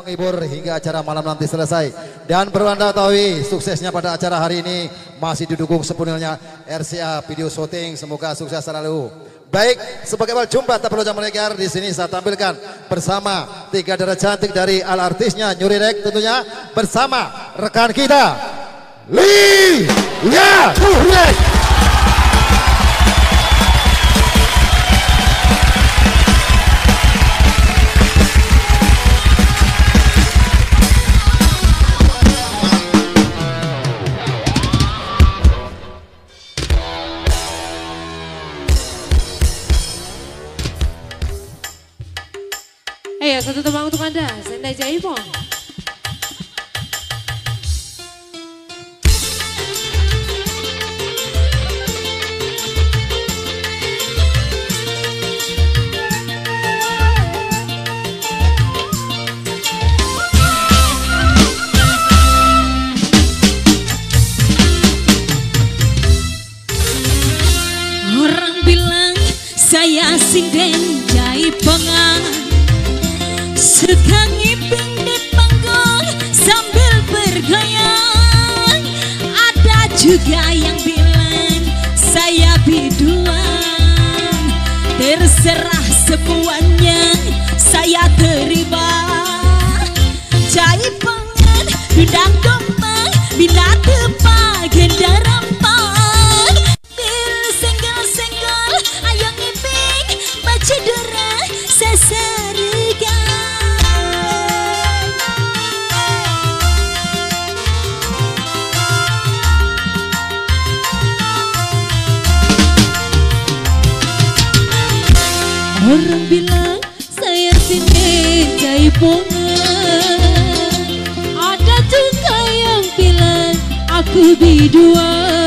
menghibur hingga acara malam nanti selesai. Dan perlu anda ketahui suksesnya pada acara hari ini masih didukung sepenuhnya RCA Video Shooting. Semoga sukses selalu. Baik, sebagai awal jumpa tak perlu jam legar di sini saya tampilkan bersama tiga darah cantik dari al artisnya Nyurirek tentunya bersama rekan kita Lee Ya Nyurirek. Ayo satu tembang untuk Anda, Sendai Jaipong. Orang bilang saya sinden jaipongan Suka ngiping di panggung sambil bergoyang. Ada juga yang bilang saya biduan. Terserah semuanya saya terima Orang bilang saya sini jaipongan Ada juga yang bilang aku biduan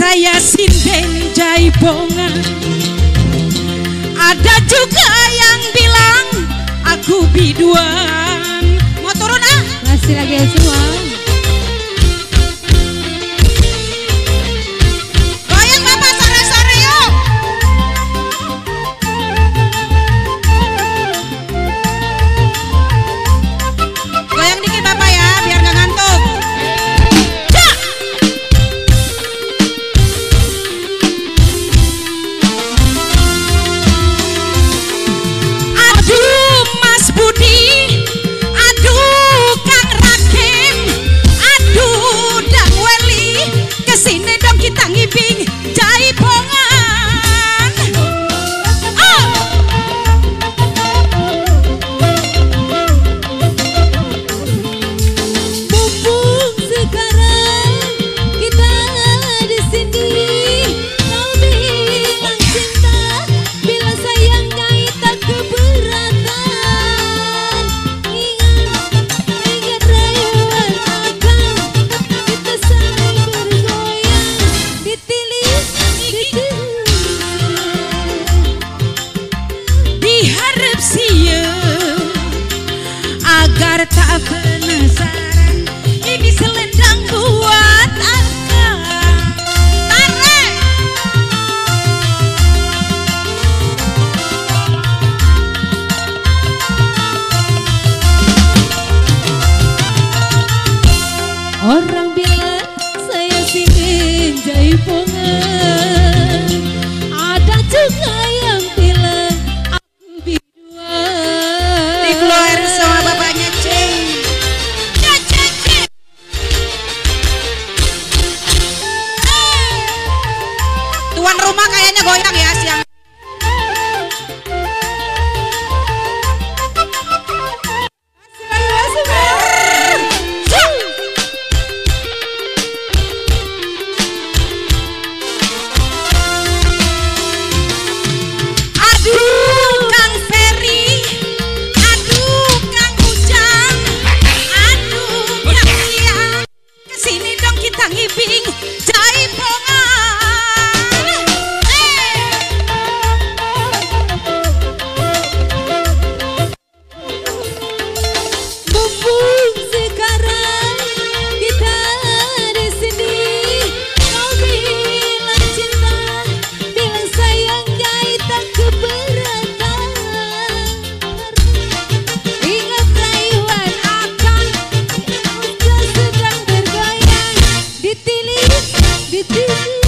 saya sinden jaipongan Ada juga yang bilang aku biduan Mau turun ah? Masih lagi semua. could විදිසි